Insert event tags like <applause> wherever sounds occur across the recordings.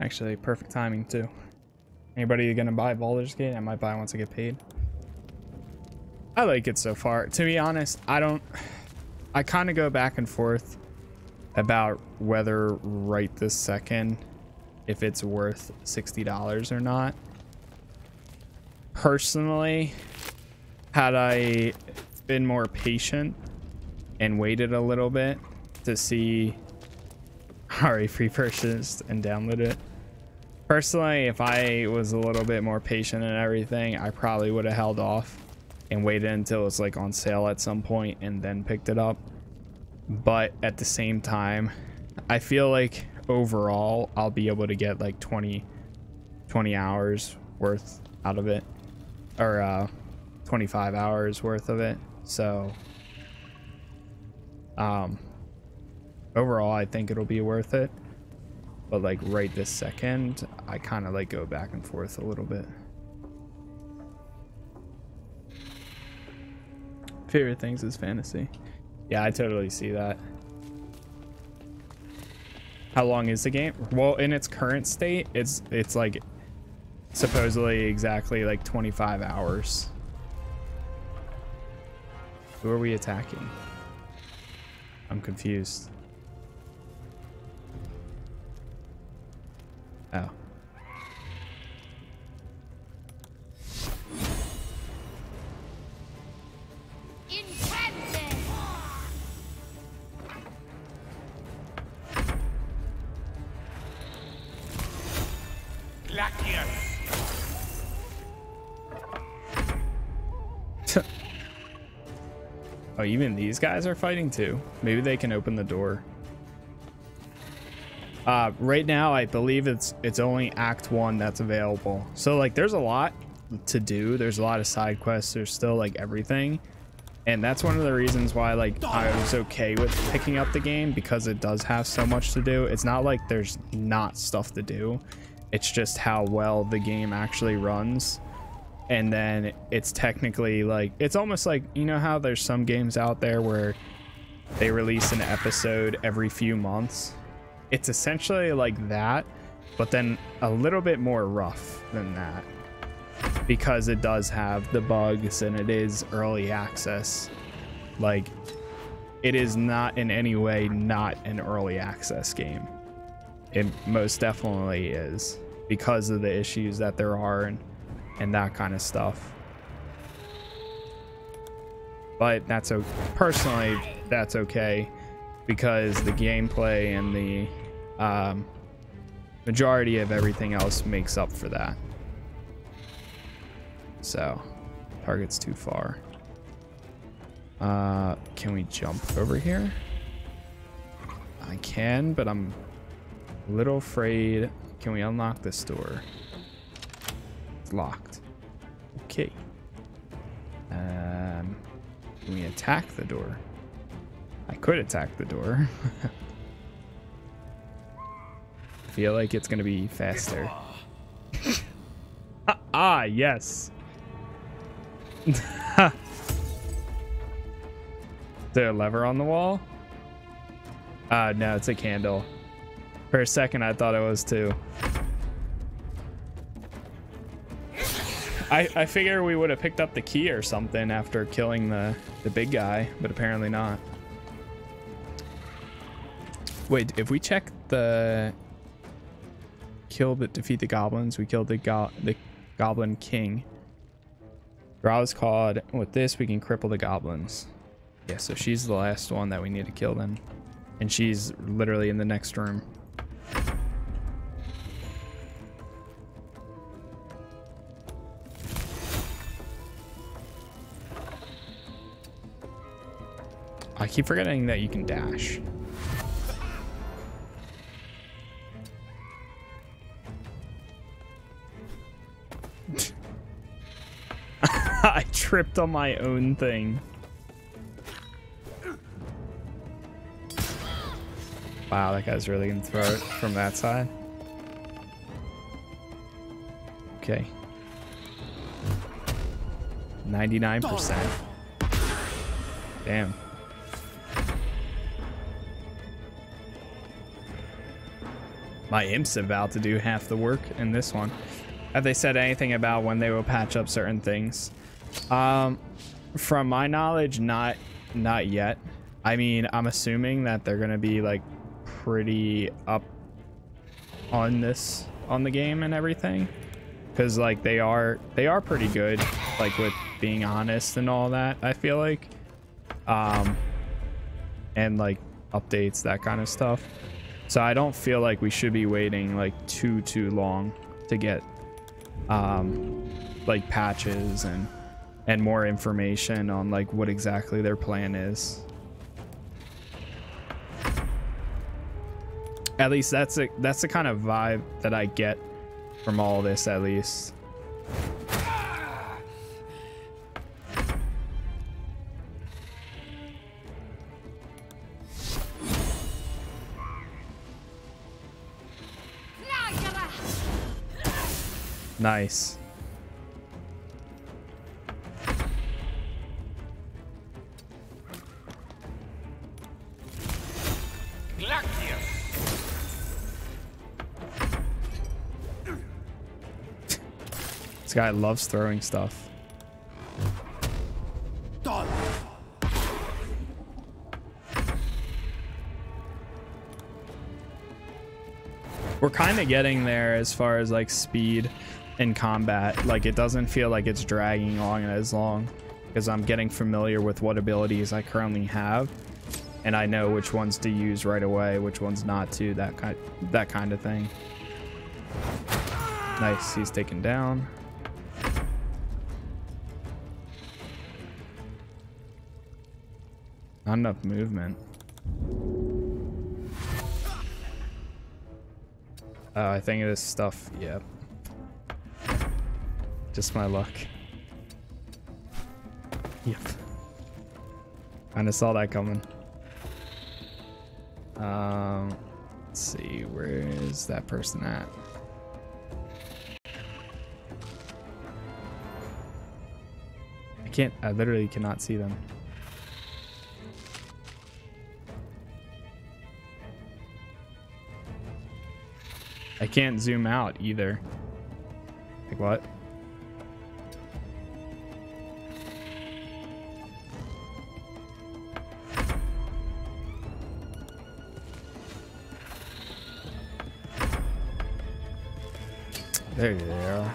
Actually, perfect timing too. Anybody gonna buy Baldur's Gate? I might buy once I get paid. I like it so far. To be honest, I don't. I kind of go back and forth about whether right this second if it's worth $60 or not. Personally, had I been more patient and waited a little bit to see already pre-purchased and download it. Personally, if I was a little bit more patient and everything, I probably would have held off and waited until it's like on sale at some point and then picked it up. But at the same time, I feel like overall I'll be able to get like 20 20 hours worth out of it or uh 25 hours worth of it. So um overall I think it'll be worth it. But like right this second, I kind of like go back and forth a little bit. Favorite things is fantasy. Yeah, I totally see that. How long is the game? Well, in its current state, it's it's like supposedly exactly like 25 hours. Who are we attacking? I'm confused. Oh. <laughs> oh, even these guys are fighting too. Maybe they can open the door. Uh, right now, I believe it's it's only Act One that's available. So like, there's a lot to do. There's a lot of side quests. There's still like everything, and that's one of the reasons why like I was okay with picking up the game because it does have so much to do. It's not like there's not stuff to do. It's just how well the game actually runs. And then it's technically like it's almost like you know how there's some games out there where they release an episode every few months it's essentially like that, but then a little bit more rough than that because it does have the bugs and it is early access. Like, it is not in any way not an early access game. It most definitely is because of the issues that there are and, and that kind of stuff. But that's okay. Personally, that's okay because the gameplay and the um, majority of everything else makes up for that. So, target's too far. Uh, can we jump over here? I can, but I'm a little afraid. Can we unlock this door? It's locked. Okay. Um, can we attack the door? I could attack the door. <laughs> feel like it's going to be faster. <laughs> ah, yes. <laughs> Is there a lever on the wall? Uh, no, it's a candle. For a second, I thought it was too. I, I figure we would have picked up the key or something after killing the, the big guy, but apparently not. Wait, if we check the kill the defeat the goblins. We killed the go the goblin king. Draw is called. With this, we can cripple the goblins. Yeah, so she's the last one that we need to kill then. And she's literally in the next room. I keep forgetting that you can dash. Tripped on my own thing. Wow, that guy's really gonna throw it from that side. Okay. 99%. Damn. My imp's about to do half the work in this one. Have they said anything about when they will patch up certain things? Um, from my knowledge, not not yet. I mean, I'm assuming that they're gonna be like pretty up on this on the game and everything. Because like they are they are pretty good like with being honest and all that i feel like. Um and like updates that kind of stuff. So i don't feel like we should be waiting like too too long to get um like patches and and more information on like what exactly their plan is At least that's a that's the kind of vibe that I get from all this at least. Nice. This guy loves throwing stuff. We're kind of getting there as far as like speed and combat. Like it doesn't feel like it's dragging on as long because I'm getting familiar with what abilities I currently have and I know which ones to use right away, which ones not to, that kind that kind of thing. Nice, he's taken down. Not enough movement. Uh, I think it is stuff. Yep. Just my luck. Yep. Kinda saw that coming. Um, let's see, where is that person at? I can't, I literally cannot see them. Can't zoom out either. Like what? There they are.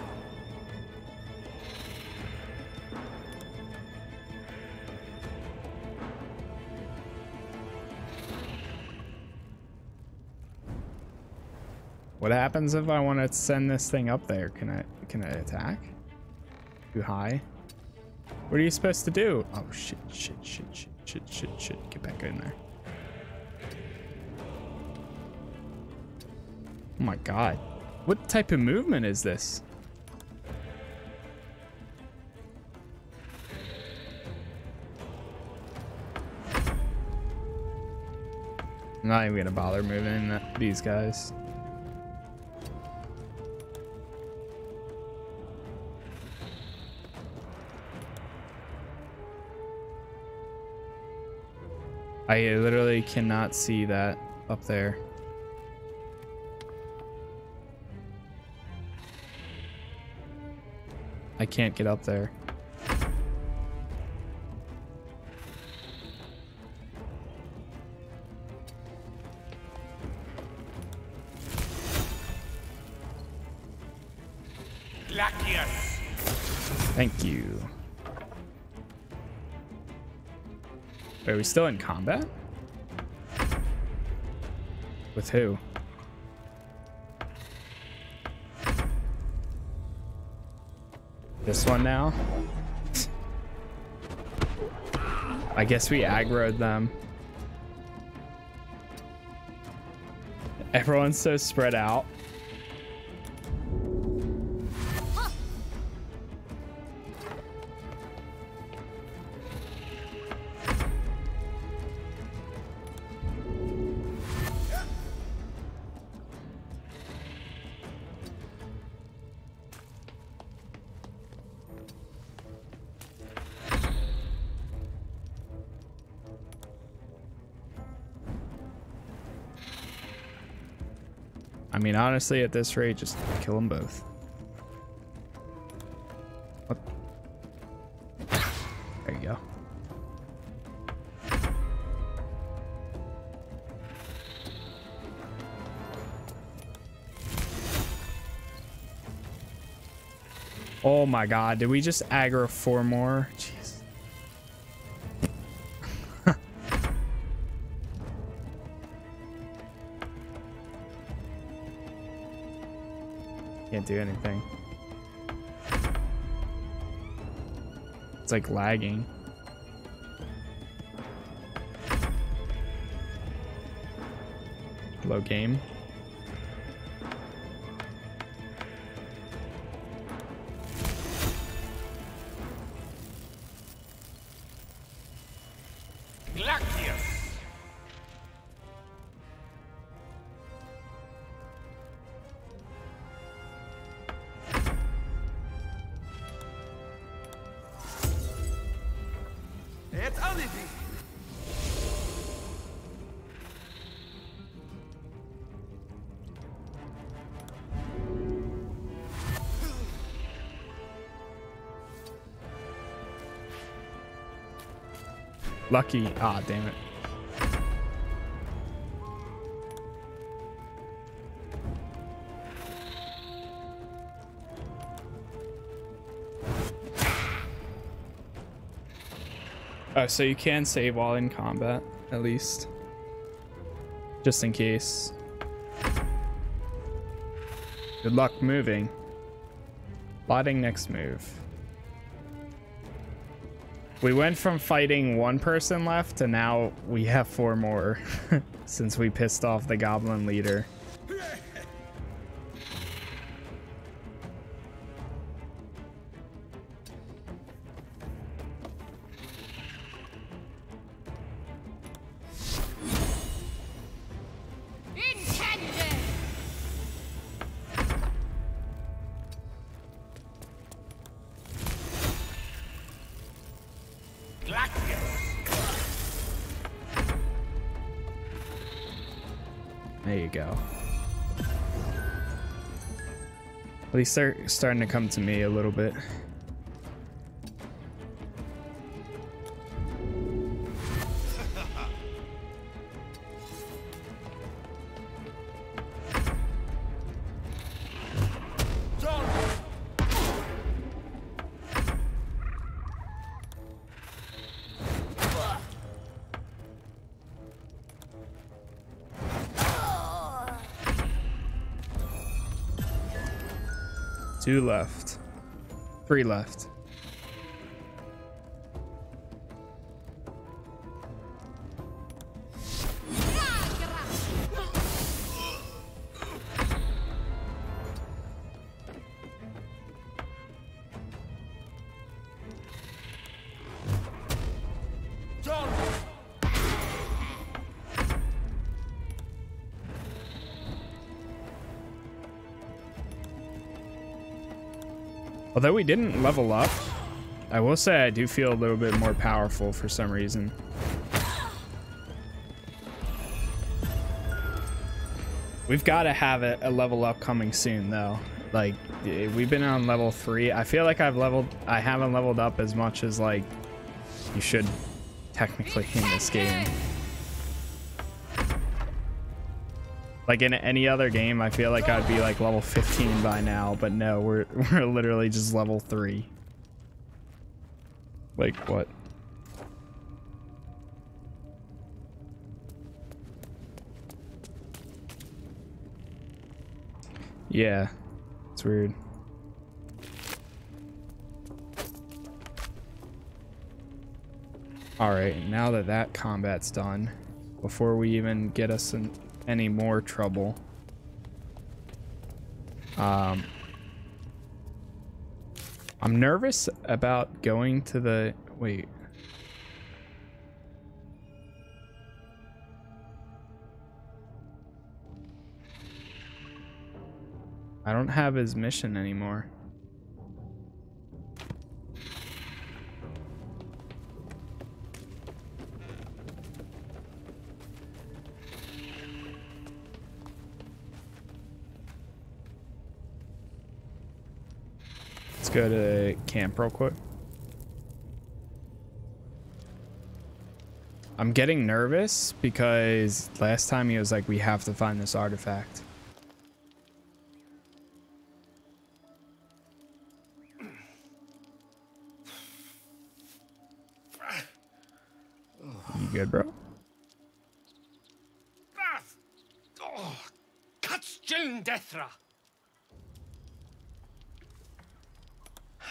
What happens if I want to send this thing up there? Can I can I attack? Too high? What are you supposed to do? Oh shit, shit, shit, shit, shit, shit, shit. Get back in there. Oh my god. What type of movement is this? I'm not even gonna bother moving these guys. I literally cannot see that up there. I can't get up there. Thank you. Are we still in combat? With who? This one now? <laughs> I guess we aggroed them. Everyone's so spread out. Honestly, at this rate, just kill them both. What? There you go. Oh my god, did we just aggro four more? Jeez. Can't do anything. It's like lagging. Low game. Lucky. Ah, damn it. Oh, so you can save while in combat, at least. Just in case. Good luck moving. Plotting next move. We went from fighting one person left to now we have four more <laughs> since we pissed off the goblin leader. But he's start, starting to come to me a little bit. Two left. Three left. Although we didn't level up, I will say I do feel a little bit more powerful for some reason. We've got to have a, a, level up coming soon, though. Like, eh, we've been on level three. I feel like I've leveled, I haven't leveled up as much as, like, you should technically in this game. Like in any other game, I feel like I'd be like level 15 by now, but no, we're <laughs> we're literally just level 3. Like what? Yeah, it's weird. Alright, now that that combat's done, before we even get us in any more trouble. Um, I'm nervous about going to the... Wait. I don't have his mission anymore. Go to camp real quick. I'm getting nervous because last time he was like, we have to find this artifact. You good, bro? Oh,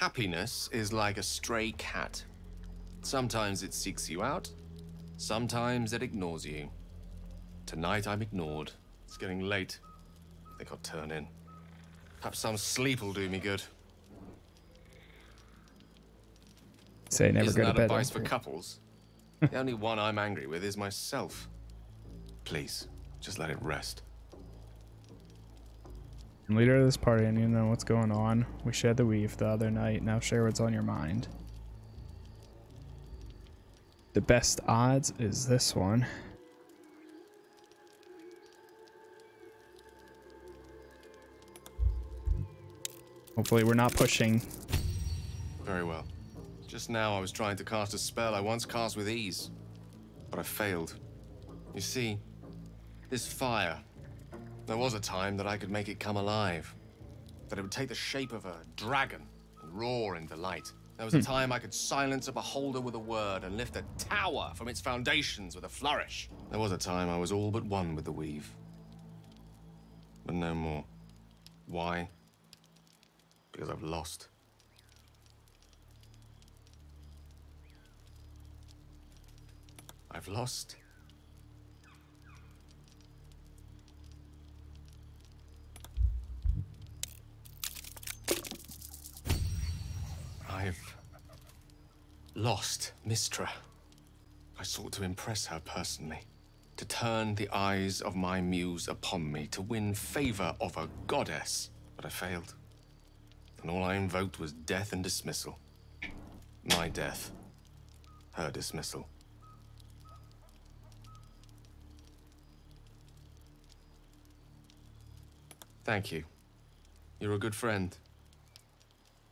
Happiness is like a stray cat. Sometimes it seeks you out, sometimes it ignores you. Tonight I'm ignored. It's getting late. I think I'll turn in. Perhaps some sleep will do me good. Say never Isn't go to that bed. advice eh? for couples? the only one I'm angry with is myself. Please, just let it rest. Leader of this party. I need to know what's going on. We shared the weave the other night. Now share what's on your mind. The best odds is this one. Hopefully we're not pushing. Very well. Just now I was trying to cast a spell I once cast with ease, but I failed. You see, this fire, there was a time that I could make it come alive. That it would take the shape of a dragon and roar in delight. There was a hmm. time I could silence a beholder with a word and lift a tower from its foundations with a flourish. There was a time I was all but one with the weave. But no more. Why? Because I've lost. I've lost. I've lost Mystra. I sought to impress her personally, to turn the eyes of my muse upon me, to win favor of a goddess. But I failed. And all I invoked was death and dismissal. My death. Her dismissal. Thank you. You're a good friend.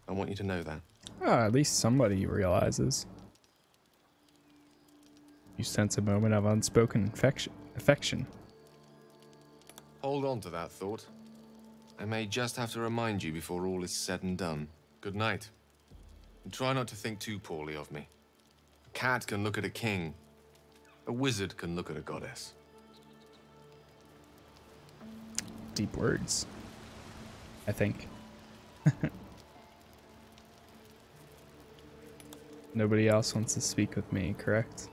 I want you to know that. Oh, at least somebody realizes. You sense a moment of unspoken affection. affection. Hold on to that thought. I may just have to remind you before all is said and done. Good night. And try not to think too poorly of me. A cat can look at a king. A wizard can look at a goddess. Deep words. I think. <laughs> Nobody else wants to speak with me, correct?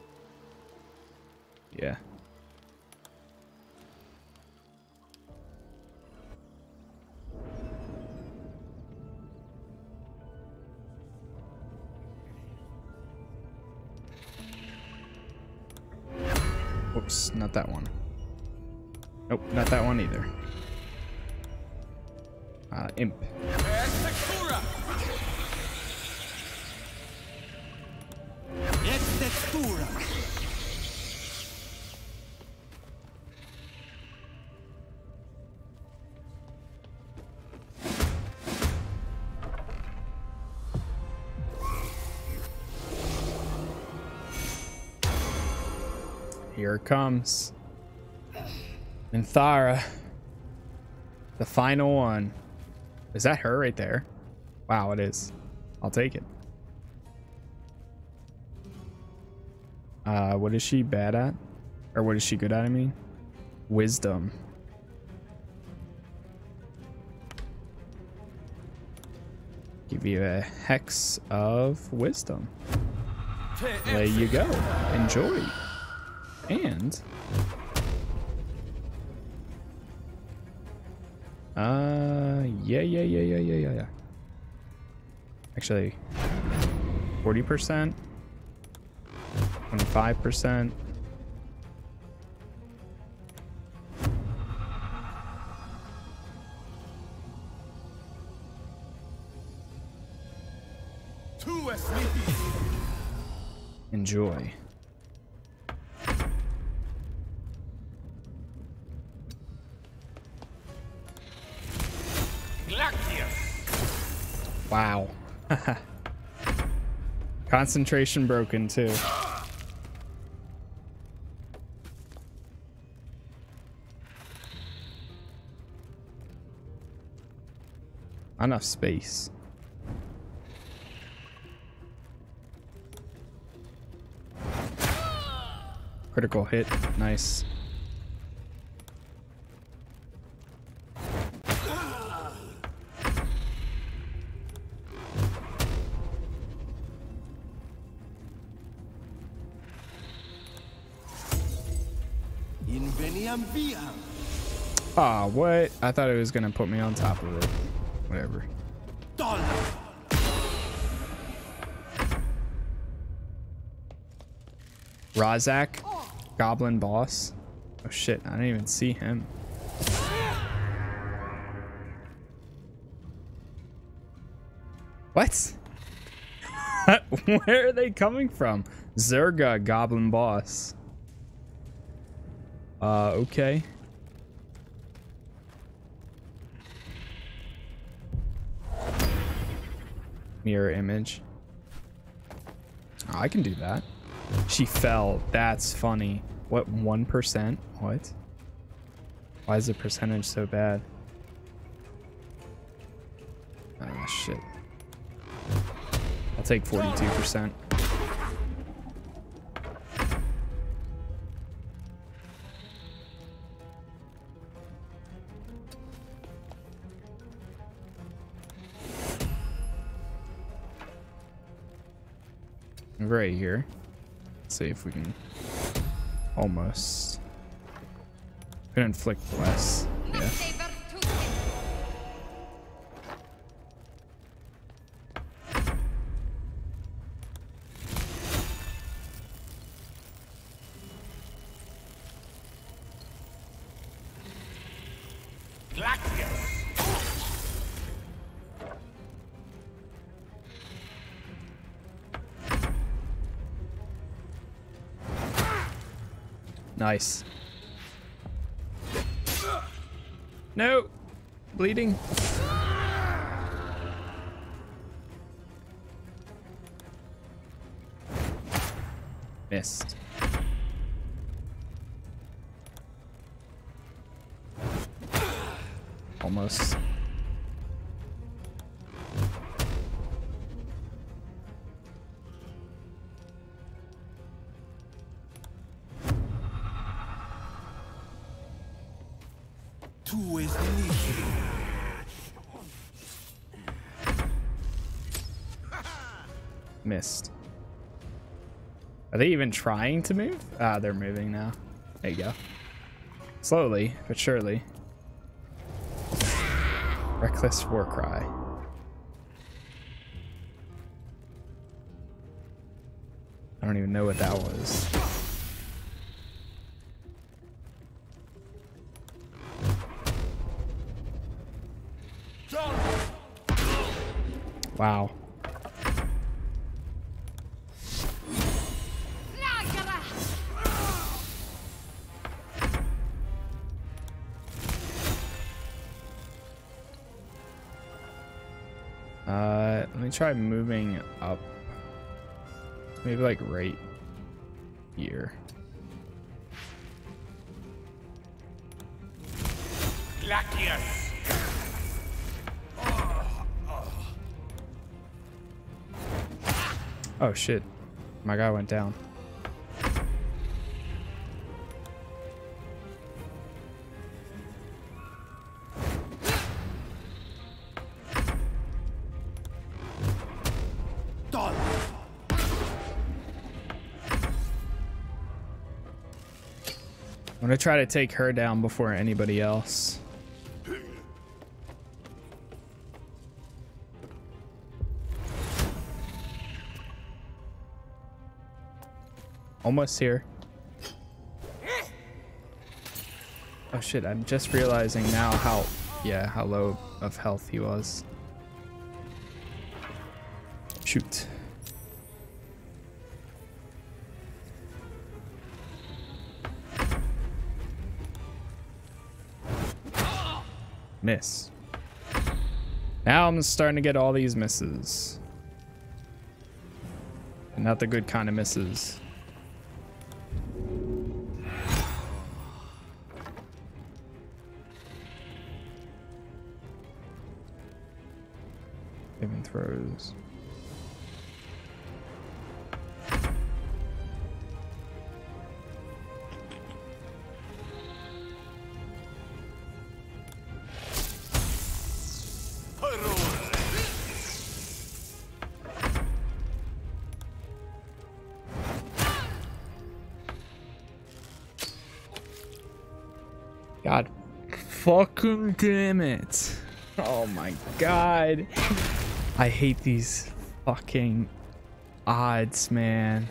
Yeah. Oops, not that one. Nope, not that one either. Uh, imp. Here it comes. Minthara. The final one. Is that her right there? Wow, it is. I'll take it. Uh, what is she bad at? Or what is she good at, I mean? Wisdom. Give you a hex of wisdom. There you go. Enjoy. And uh yeah yeah yeah yeah yeah yeah yeah. Actually 40%, 25%. Enjoy. Wow. <laughs> Concentration broken too. Enough space. Critical hit. Nice. Ah, oh, what? I thought it was gonna put me on top of it. Whatever. Razak, goblin boss. Oh shit, I didn't even see him. What? <laughs> Where are they coming from? Zerga, goblin boss. Uh, okay. Mirror image. Oh, I can do that. She fell. That's funny. What, 1%? What? Why is the percentage so bad? Oh, shit. I'll take 42%. Right here. Let's see if we can almost inflict less. Yeah. Nice. No! Bleeding. Missed. Missed. Are they even trying to move? Ah, they're moving now. There you go. Slowly, but surely. Reckless war cry. I don't even know what that was. Wow. Try moving up. Maybe like right here. Glacius. Oh shit. My guy went down. I'm gonna try to take her down before anybody else. Almost here. Oh shit, I'm just realizing now how, yeah, how low of health he was. Shoot. Miss. Now I'm starting to get all these misses. Not the good kind of misses. Fucking damn it. Oh my god. I hate these fucking odds, man.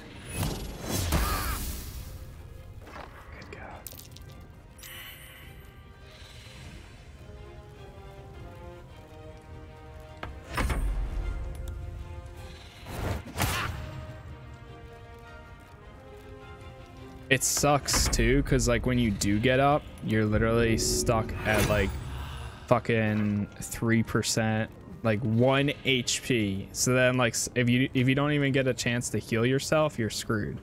It sucks too, because like when you do get up, you're literally stuck at like fucking 3%, like 1 HP. So then like if you if you don't even get a chance to heal yourself, you're screwed.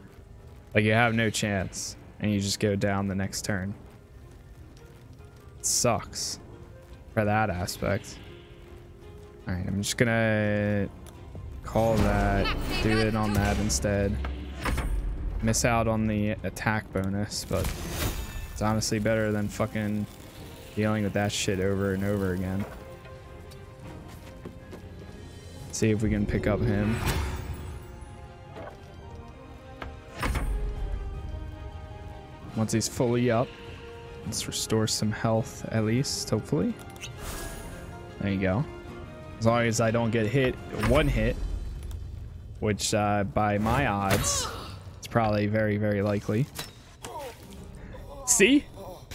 Like you have no chance and you just go down the next turn. It sucks for that aspect. All right, I'm just to call that do it on that instead. Miss out on the attack bonus, but it's honestly better than fucking dealing with that shit over and over again. See if we can pick up him. Once he's fully up, let's restore some health at least, hopefully. There you go. As long as I don't get hit one hit, which uh, by my odds, probably very, very likely. See?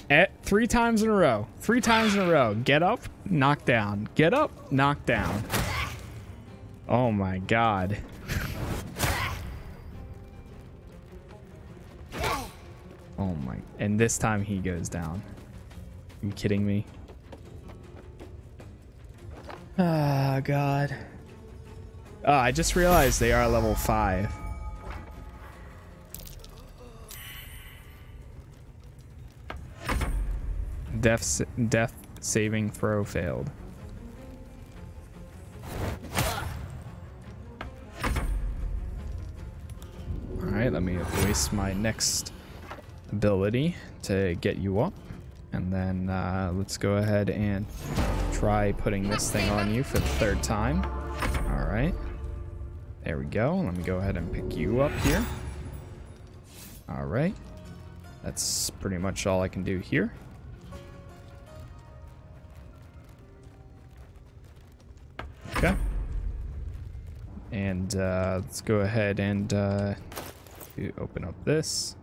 At three times in a row. Three times in a row. Get up, knock down. Get up, knock down. Oh my god. Oh my. And this time he goes down. Are you kidding me? Ah, god. Oh, I just realized they are level 5. Death, death saving throw failed. Alright, let me waste my next ability to get you up. And then uh, let's go ahead and try putting this thing on you for the third time. Alright. There we go. Let me go ahead and pick you up here. Alright. That's pretty much all I can do here. Okay. And uh, let's go ahead and uh, open up this.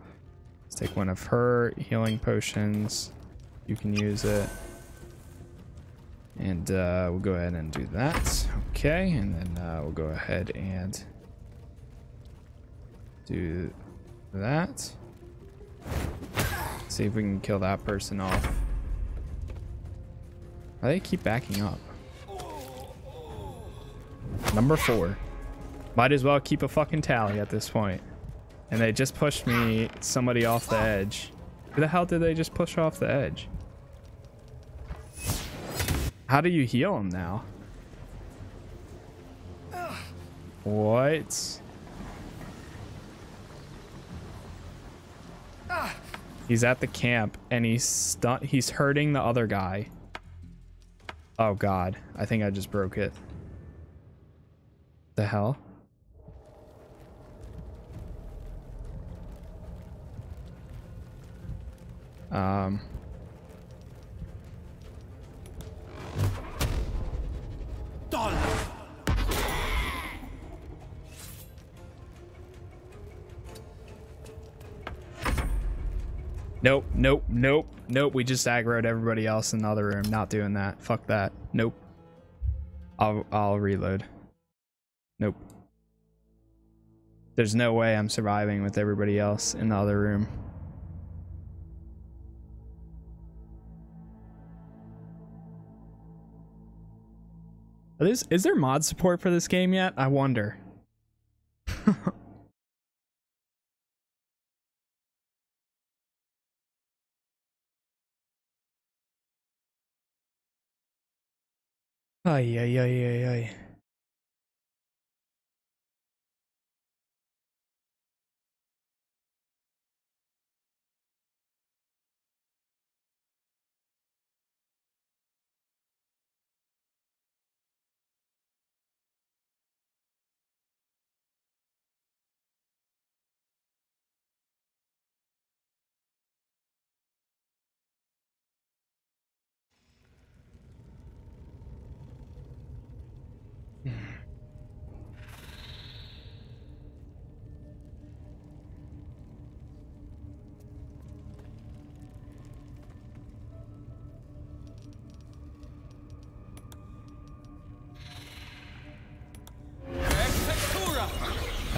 Let's take one of her healing potions. You can use it. And uh, we'll go ahead and do that. Okay, and then uh, we'll go ahead and do that. See if we can kill that person off. Why they keep backing up? Number four. Might as well keep a fucking tally at this point. And they just pushed me somebody off the edge. Who the hell did they just push off the edge? How do you heal him now? What? He's at the camp and he's stu- he's hurting the other guy. Oh god, I think I just broke it. The hell? Um Nope, nope, nope, nope. We just aggroed everybody else in the other room. Not doing that. Fuck that. Nope. I'll I'll reload. Nope. There's no way I'm surviving with everybody else in the other room. This, is there mod support for this game yet? I wonder. <laughs> ay, ay, ay, ay, ay.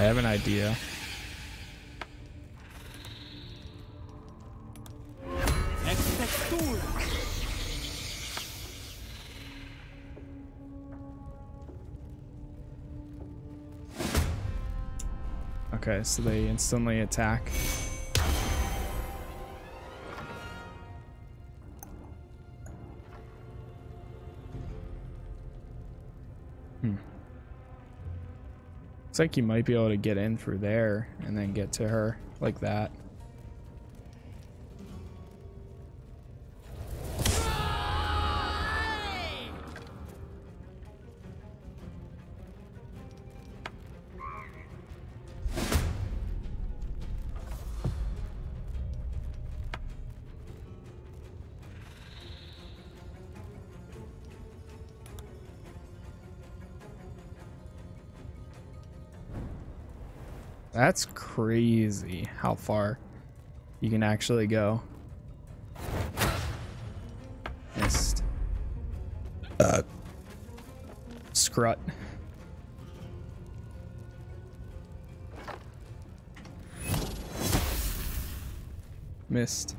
Have an idea. Okay, so they instantly attack. Looks like you might be able to get in through there and then get to her like that. That's crazy how far you can actually go. Missed. Uh, scrut. Missed.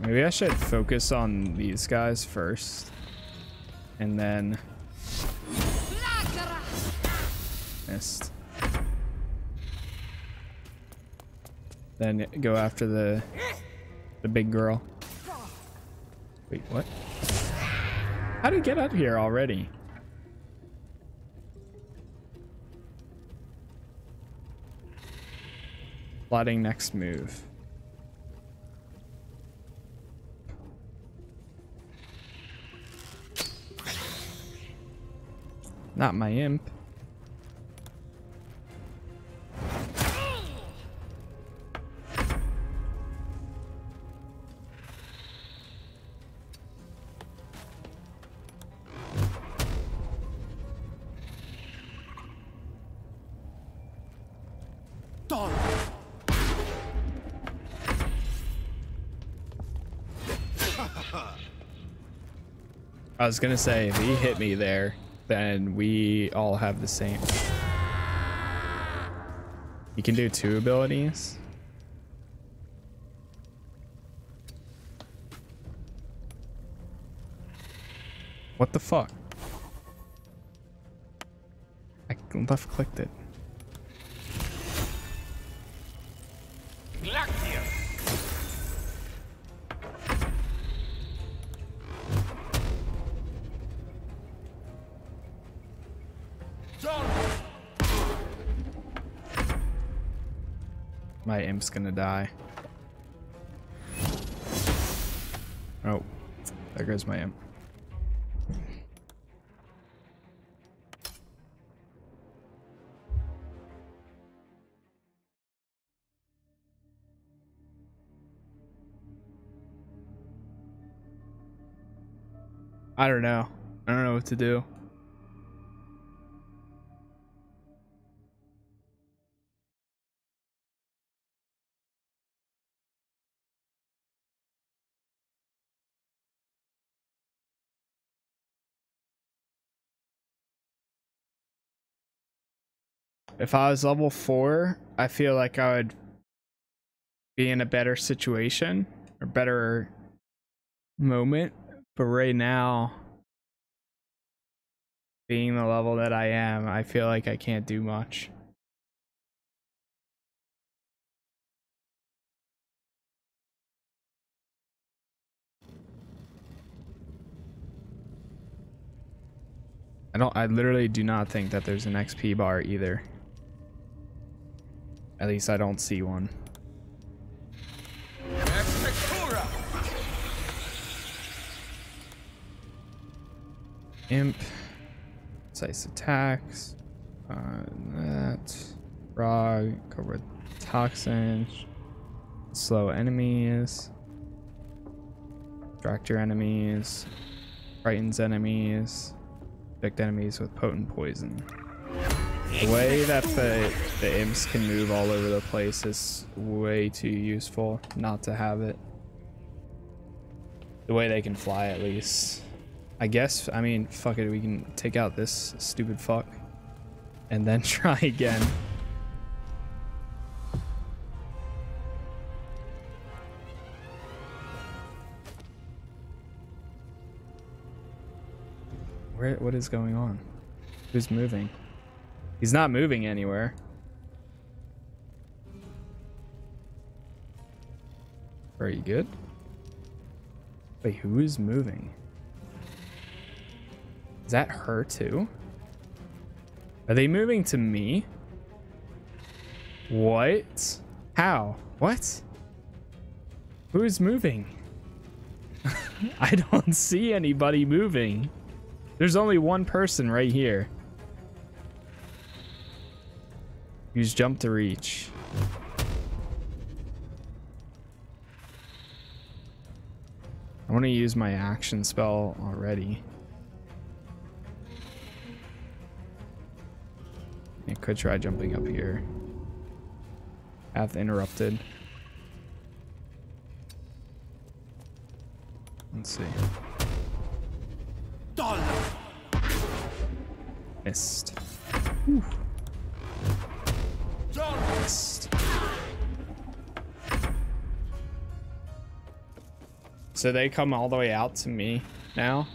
Maybe I should focus on these guys first. And then... Missed. Then go after the the big girl. Wait, what? How did it get up here already? Plotting next move. Not my imp. I was gonna say, if he hit me there, then we all have the same. You can do two abilities. What the fuck? I left clicked it. Gonna die. Oh, there goes my imp. I don't know. I don't know what to do. If I was level four, I feel like I would be in a better situation or better moment. But right now, being the level that I am, I feel like I can't do much. I don't I literally do not think that there's an XP bar either. At least I don't see one. Imp. Precise attacks. Uh, that. Frog. Cover toxins. Slow enemies. Distract your enemies. Frightens enemies. Affect enemies with potent poison. The way that the, the imps can move all over the place is way too useful not to have it. The way they can fly, at least. I guess, I mean, fuck it, we can take out this stupid fuck. And then <laughs> try again. Where, what is going on? Who's moving? He's not moving anywhere. Are you good? Wait, who is moving? Is that her too? Are they moving to me? What? How? What? Who is moving? <laughs> I don't <laughs> see anybody moving. There's only one person right here. Use jump to reach. I want to use my action spell already. I could try jumping up here. Path interrupted. Let's see. Missed. Missed. So they come all the way out to me now?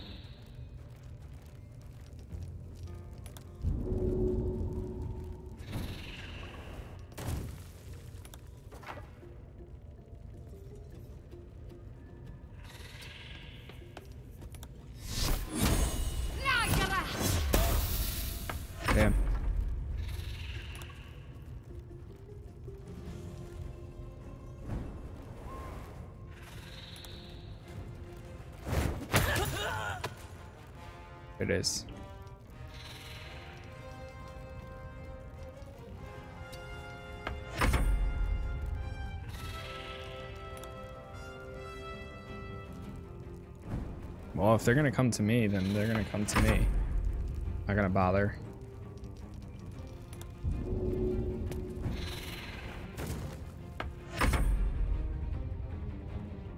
It is. Well, if they're gonna come to me, then they're gonna come to me. Not gonna bother.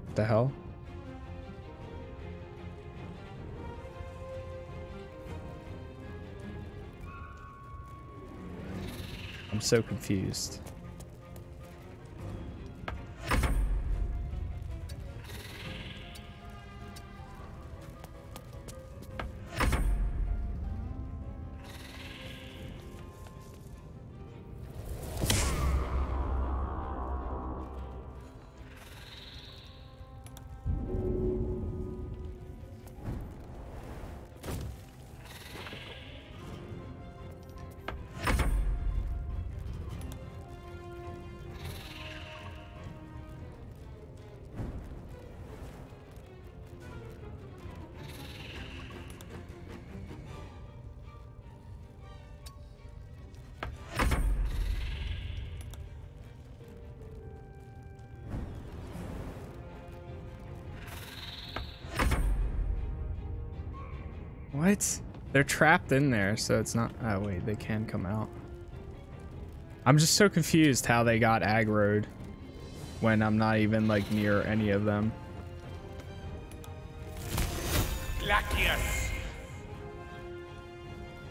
What the hell? So confused. They're trapped in there, so it's not. Oh, wait, they can come out. I'm just so confused how they got aggroed when I'm not even like near any of them.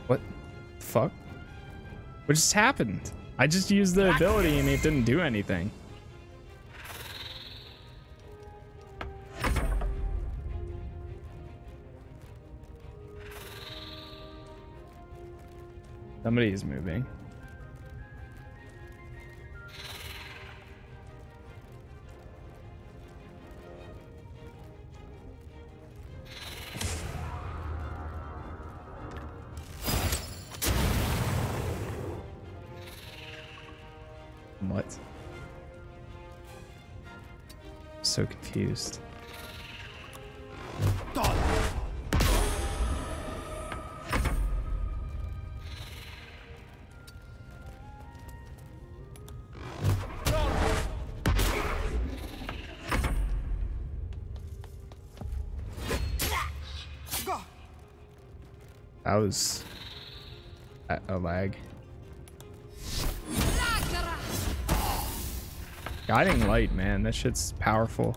What the fuck? What just happened? I just used the ability and it didn't do anything. Somebody is moving. Was a, lag. Guiding light, man, that shit's powerful.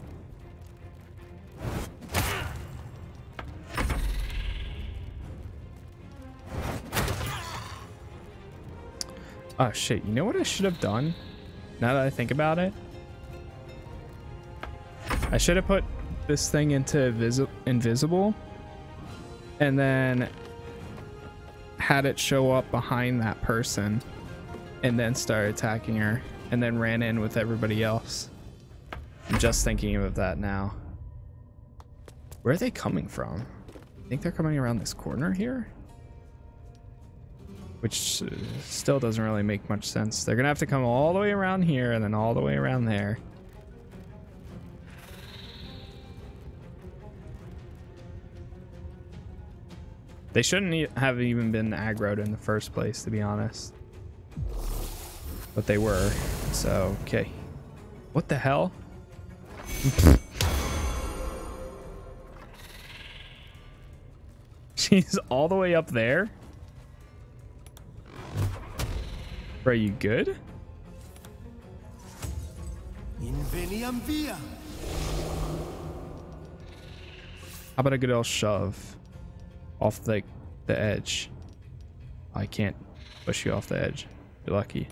Oh shit, you know what I should have done? Now that I think about it? I should have put this thing into invisible and then had it show up behind that person and then start attacking her and then ran in with everybody else. I'm just thinking of that now. Where are they coming from? I think they're coming around this corner here? Which uh, still doesn't really make much sense. They're gonna have to come all the way around here and then all the way around there. They shouldn't e have even been aggroed in the first place, to be honest. But they were, so, okay. What the hell? <laughs> She's all the way up there? Are you good? How about a good old shove? Off the, the edge. I can't push you off the edge. You're lucky.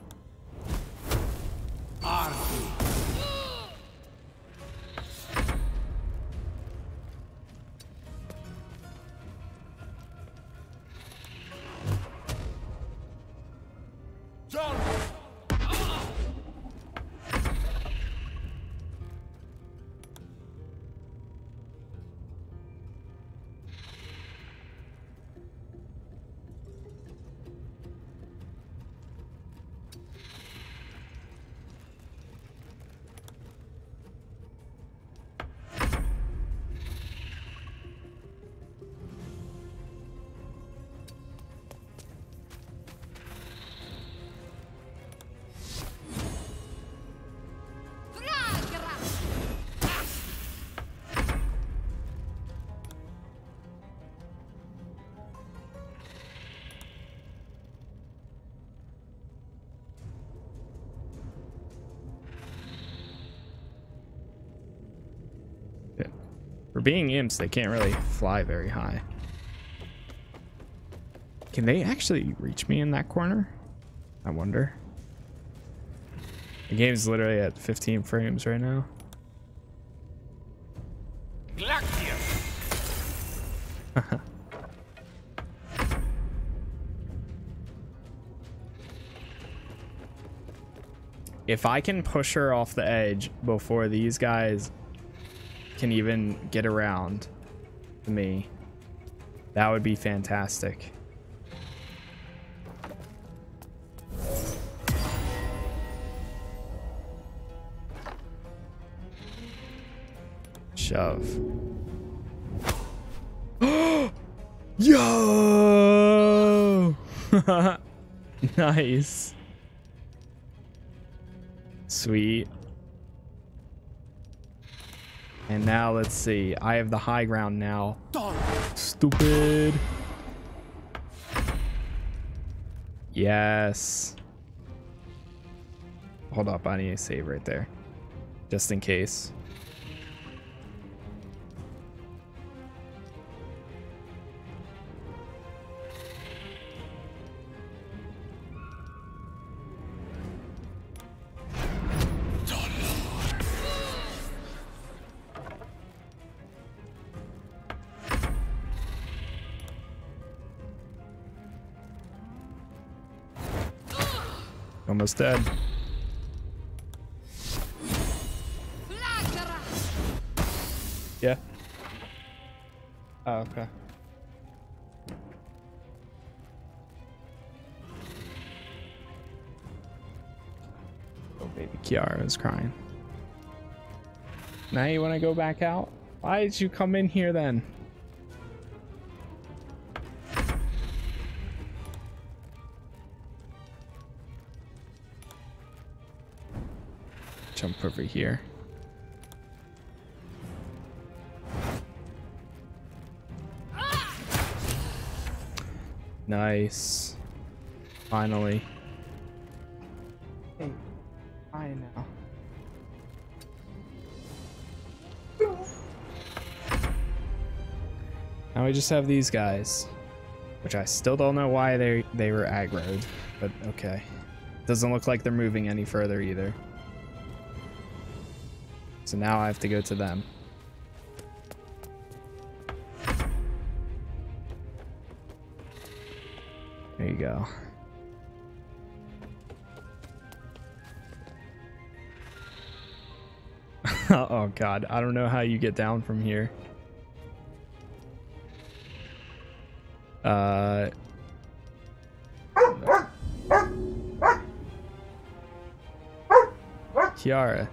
For being imps, they can't really fly very high. Can they actually reach me in that corner? I wonder. The game's literally at 15 frames right now. <laughs> if I can push her off the edge before these guys can even get around to me, that would be fantastic. Shove. <gasps> Yo! <laughs> nice. Sweet. And now let's see. I have the high ground now. Stupid. Yes. Hold up. I need to save right there. Just in case. Almost dead. Yeah. Oh, okay. Oh, baby. Kiara is crying. Now you want to go back out? Why did you come in here then? Jump over here. Nice. Finally. Hey, I now. Now we just have these guys, which I still don't know why they they were aggroed, but okay. Doesn't look like they're moving any further either. So now I have to go to them. There you go. <laughs> oh god, I don't know how you get down from here. Uh Kiara.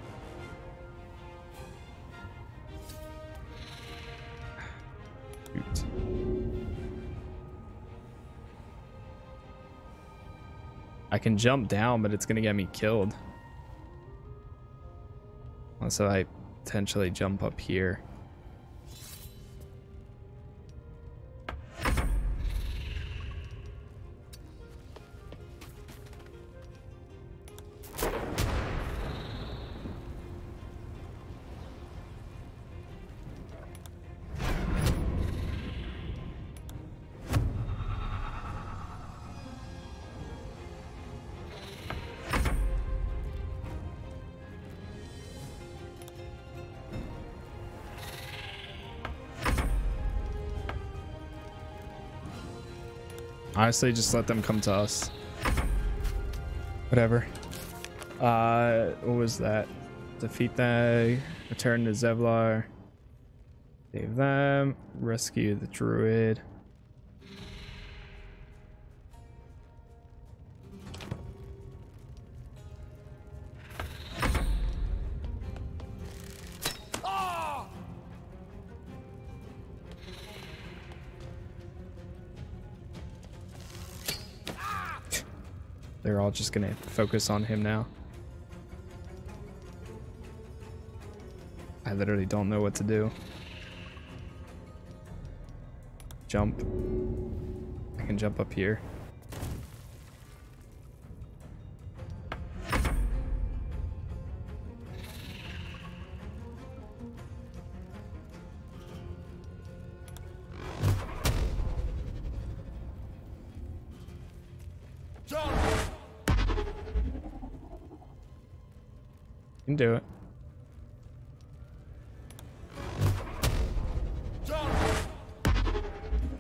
I can jump down, but it's gonna get me killed. So I potentially jump up here. Honestly, just let them come to us. Whatever. Uh, what was that? Defeat them, return to Zevlor, save them, rescue the druid. Just gonna focus on him now. I literally don't know what to do. Jump. I can jump up here.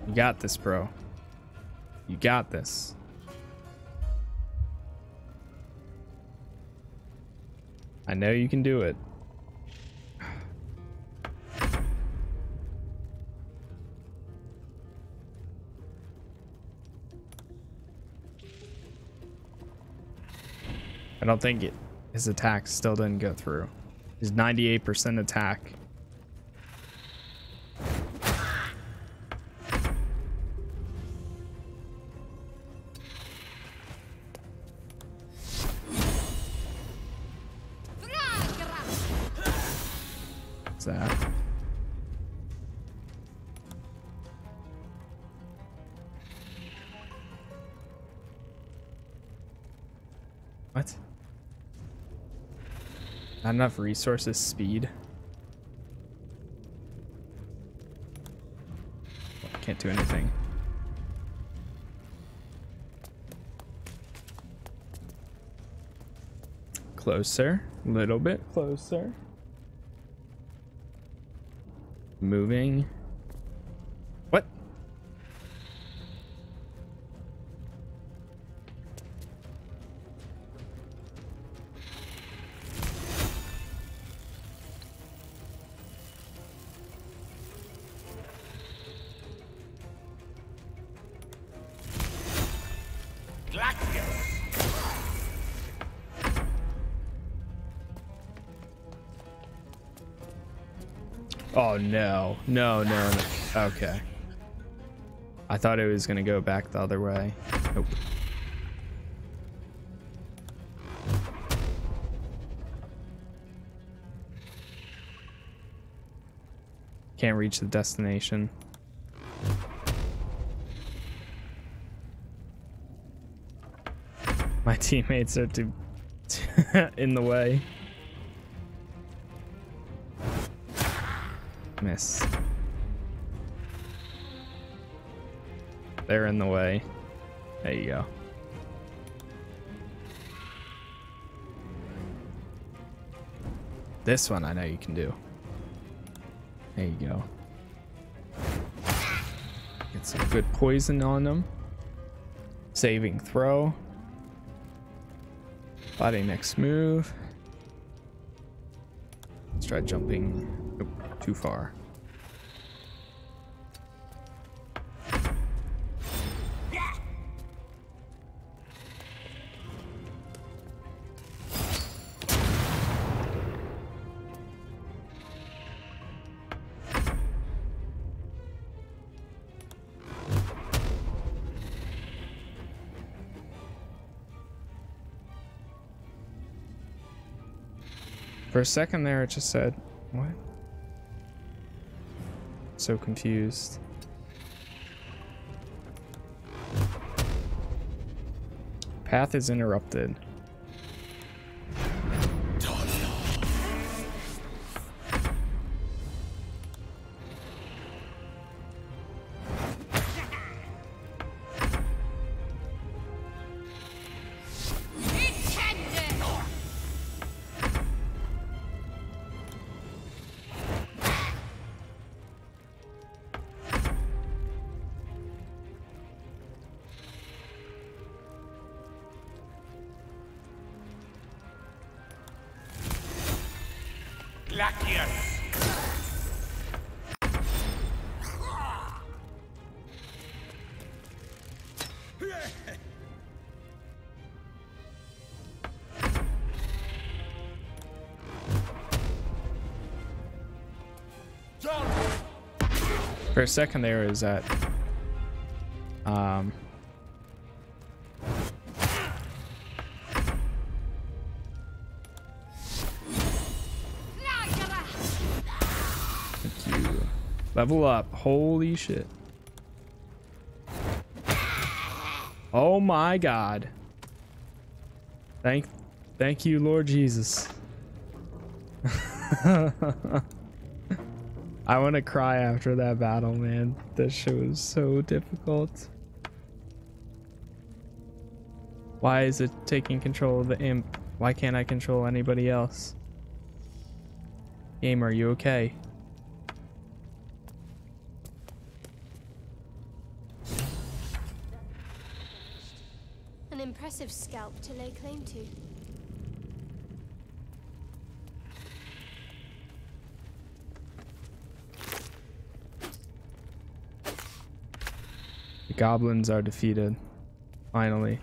You got this, bro. You got this. I know you can do it. I don't think it his attack still didn't go through. His 98% attack. Enough resources, speed. Can't do anything. Closer, little bit closer. Moving. No. No, no, no. Okay. I thought it was gonna go back the other way. Nope. Can't reach the destination. My <laughs> teammates are too <laughs> in the way. Miss. They're in the way. There you go. This one I know you can do. There you go. Get some good poison on them. Saving throw. Body next move. Let's try jumping. Nope, too far. For a second there, it just said, what? So confused. Path is interrupted. For a second there is that um Level up. Holy shit. Oh my god. Thank thank you, Lord Jesus. <laughs> I want to cry after that battle, man. This shit was so difficult. Why is it taking control of the imp? Why can't I control anybody else? Game, are you okay? Goblins are defeated. Finally.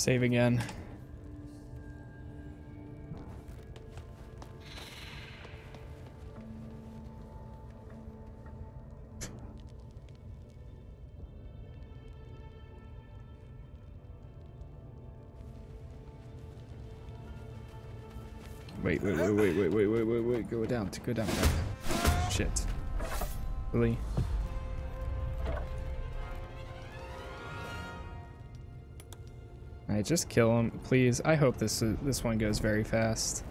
Save again. Wait, wait, wait, wait, wait, wait, wait, wait, wait, go down, go down. Shit. Really? Alright, just kill him, please. I hope this is, this one goes very fast.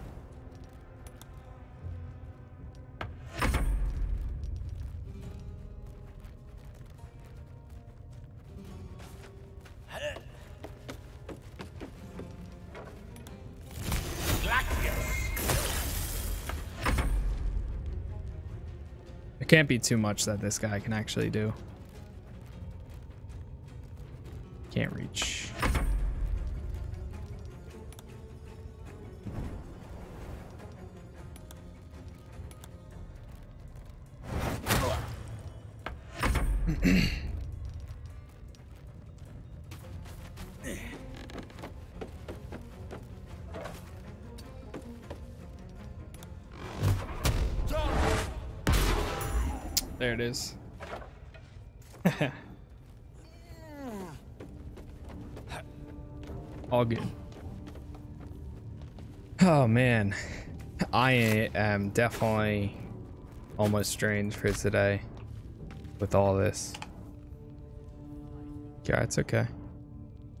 It can't be too much that this guy can actually do. Can't reach. There it is. <laughs> All good. Oh man, I am definitely almost drained for today with all this. Yeah, it's okay.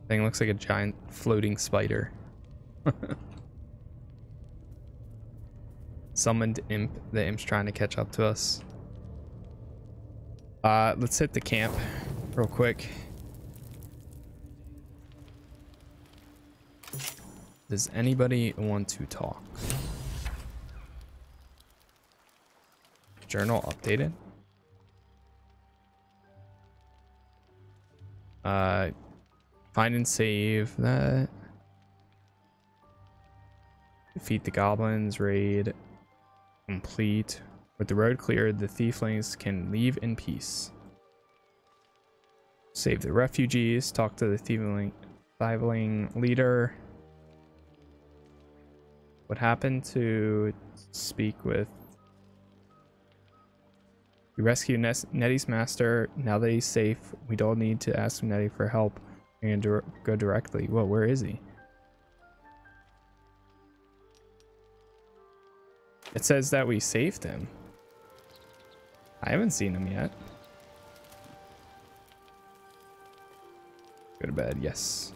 Thing looks like a giant floating spider. <laughs> Summoned imp. The imp's trying to catch up to us. Uh, let's hit the camp real quick. Does anybody want to talk? Journal updated? Uh, find and save that. Defeat the goblins, raid complete. With the road cleared, the tieflings can leave in peace. Save the refugees, talk to the tiefling leader. What happened to speak with we rescue Nettie's master. Now that he's safe, we don't need to ask Nettie for help and go directly. Well, where is he? It says that we saved him. I haven't seen him yet. Go to bed, yes.